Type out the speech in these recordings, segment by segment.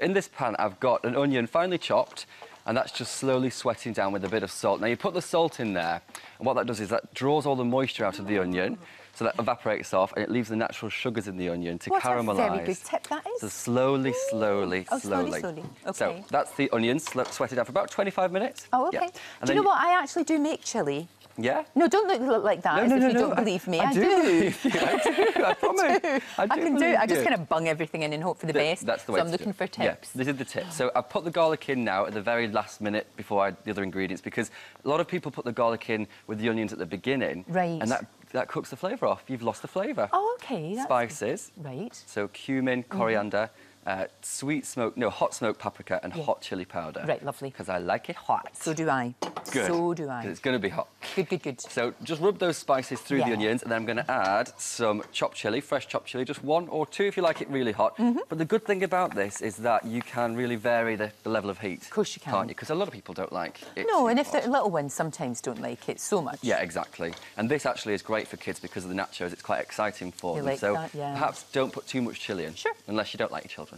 In this pan, I've got an onion finely chopped, and that's just slowly sweating down with a bit of salt. Now, you put the salt in there, and what that does is that draws all the moisture out of the onion, so that evaporates off, and it leaves the natural sugars in the onion to What a caramelise. very good tip that is. So slowly, slowly, Oh, slowly, slowly. slowly. So that's the onions sweated down for about 25 minutes. Oh, okay. Yeah. And Do you know what? I actually do make chili. Yeah? No, don't look, look like that No, as no, if no, you no. don't believe me. I, I, do. do. believe you. I do. I promise. I, do I can do it. I just kind of bung everything in and hope for the Th- best. That's the way so I'm looking for Yeah, tips. this is the tip. So I put the garlic in now at the very last minute before I the other ingredients because a lot of people put the garlic in with the onions at the beginning. Right. And that, that cooks the flavour off. You've lost the flavour. Oh, okay. That's Spices. Right. So cumin, mm-hmm. coriander, uh, sweet smoke, no, hot smoked paprika and Yeah. hot chili powder. Right, lovely. Because I like it hot. So do I. Good. So do I. It's going to be hot. Good, good, good. So just rub those spices through the onions, and then I'm going to add some chopped chili, fresh chopped chili, just one or two if you like it really hot. Mm-hmm. But the good thing about this is that you can really vary the, the level of heat. Of course you can. Can't you? Because a lot of people don't like it. No, and if hot. the little ones sometimes don't like it so much. Yeah, exactly. And this actually is great for kids because of the nachos. It's quite exciting for They them. like so that, yeah. perhaps don't put too much chili in. Sure. Unless you don't like your children.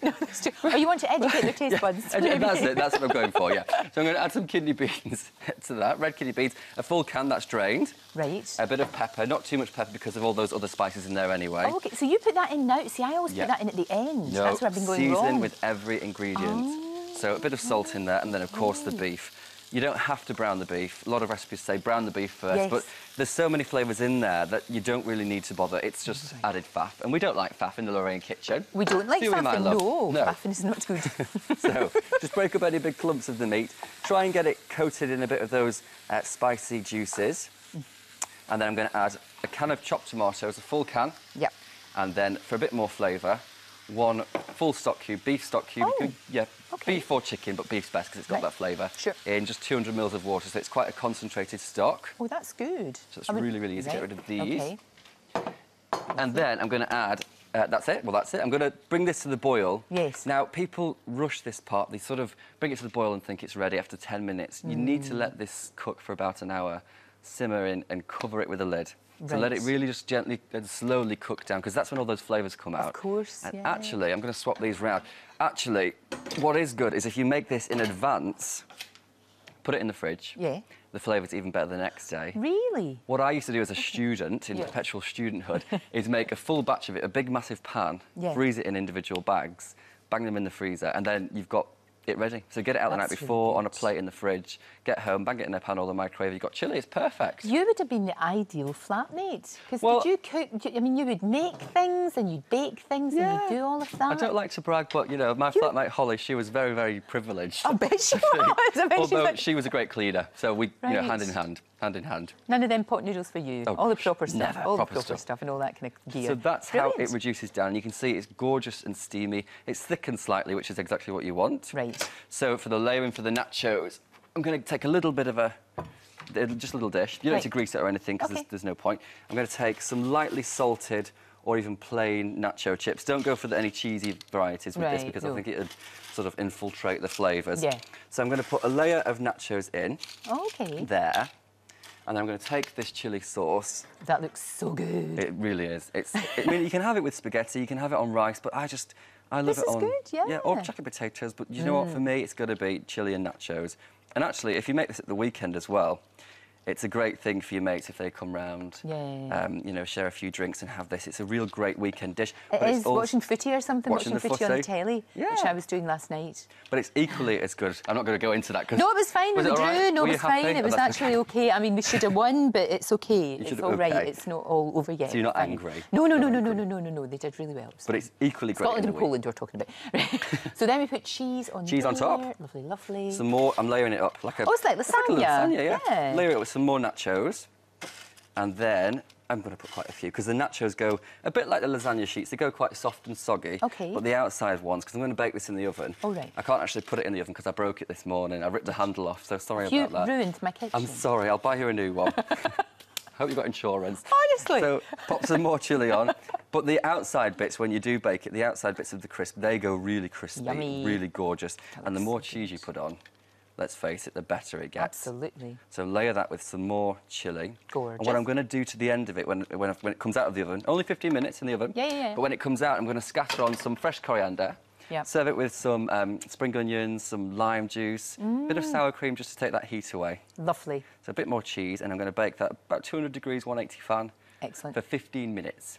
That's true. Or oh, you want to educate their taste buds. Maybe. that's it. That's what I'm going for. Yeah. So I'm going to add some kidney beans to that. Red kidney beans, a full can that's drained. Right. A bit of pepper, not too much pepper because of all those other spices in there anyway. Oh, okay, so you put that in now. See, I always Yeah. put that in at the end. No, That's where I've been going season wrong. Oh. with every ingredient. So a bit of salt in there, and then of course the oh. beef. You don't have to brown the beef. A lot of recipes say brown the beef first, Yes. but there's so many flavours in there that you don't really need to bother. It's just added faff, and we don't like faff in the Lorraine kitchen. We don't like Do we, my faffing. love? No, No. faffing is not good. So just break up any big clumps of the meat. Try and get it coated in a bit of those uh, spicy juices. And then I'm going to add a can of chopped tomatoes, a full can. yep. And then for a bit more flavour, one full stock cube, beef stock cube. Oh, yeah, okay. beef or chicken, but beef's best because it's got Right. that flavour. Sure. In just 200 mils of water, so it's quite a concentrated stock. Oh, that's good. So it's would- really, really easy to get rid of these. Okay. And then I'm going to add. Uh, that's it. Well, that's it. I'm going to bring this to the boil. Yes. Now, people rush this part. They sort of bring it to the boil and think it's ready after 10 minutes. You need Mm. to let this cook for about an hour, simmer in, and cover it with a lid. So let it really just gently and slowly cook down, because that's when all those flavours come out. Of course, And yeah. actually, I'm going to swap these round. Actually, what is good is if you make this in advance, put it in the fridge. Yeah. The flavour's even better the next day. Really? What I used to do as a student in Yeah. perpetual studenthood is make a full batch of it, a big massive pan, Yeah. freeze it in individual bags, bang them in the freezer, and then you've got it ready. So get it out the night That's really before on a plate in the fridge, get home, bang it in a pan or the microwave, you've got chili, it's perfect. You would have been the ideal flatmate. Because Well- did you cook? I mean, you would make things and you'd bake things and you'd do all of that. I don't like to brag, but you know, my You- flatmate Holly, she was very, very privileged. I bet she was. I bet Although she was a great cleaner, so we, you know, hand in hand, hand in hand. None of them pot noodles for you. Oh, all the proper stuff. never. All Proper the proper stuff. stuff. and all that kind of gear. So that's how it reduces down. You can see it's gorgeous and steamy. It's thickened slightly, which is exactly what you want. Right. So for the layering for the nachos, I'm going to take a little bit of a, just a little dish. You don't Right. need to grease it or anything because Okay. there's, there's no point. I'm going to take some lightly salted or even plain nacho chips. Don't go for the, any cheesy varieties with this because no. I think it would sort of infiltrate the flavours. Yeah. So I'm going to put a layer of nachos in Okay. there. And I'm going to take this chili sauce That looks so good. it really is. It's. I mean, you can have it with spaghetti, you can have it on rice, but I just, I love This it is on. good, Yeah, or yeah. Mm. jacket potatoes. But you know what? For me, it's got to be chili and nachos. And actually, if you make this at the weekend as well, it's a great thing for your mates if they come round. Yeah, yeah, yeah. Um, you know, share a few drinks and have this. It's a real great weekend dish. It but is watching footy or something, Watching watching, the footy on the footy. telly, which I was doing last night. But it's equally as good. I'm not going to go into that. 'cause- No, it was fine. Was we it drew. right? No, Were it was fine. It was actually okay. I mean, we should have won, but it's okay. It's all right. okay. It's not all over yet. So you're not Fine. angry? No, no, no, no, no, no, no, no, no. They did really well. But it's equally great. Scotland in and. Poland we're talking about. so then we put cheese on Cheese on top. Lovely, lovely. Some more. I'm layering it up like a. Oh, it's like lasagna. lasagna, yeah. Yeah. Layer it with some more nachos, and then I'm going to put quite a few because the nachos go a bit like the lasagna sheets. They go quite soft and soggy. Okay. But the outside ones, because I'm going to bake this in the oven. Oh, right. I can't actually put it in the oven because I broke it this morning. I ripped the handle off, so sorry you about that. You ruined my kitchen. I'm sorry. I'll buy you a new one. Hope you've got insurance. Honestly. So pop some more chili on. But the outside bits, when you do bake it, the outside bits of the crisp, they go really crispy, Yummy. really gorgeous. and the more so cheese you put on, let's face it, the better it gets. Absolutely. So layer that with some more chili. And Gorgeous. what I'm going to do to the end of it when, when, when it comes out of the oven, only 15 minutes in the oven. Yeah, yeah, yeah. But when it comes out, I'm going to scatter on some fresh coriander. Yeah. Serve it with some um, spring onions, some lime juice, a bit Mm. of sour cream just to take that heat away. Lovely. So a bit more cheese, and I'm going to bake that about 200 degrees 180 fan Excellent. for 15 minutes.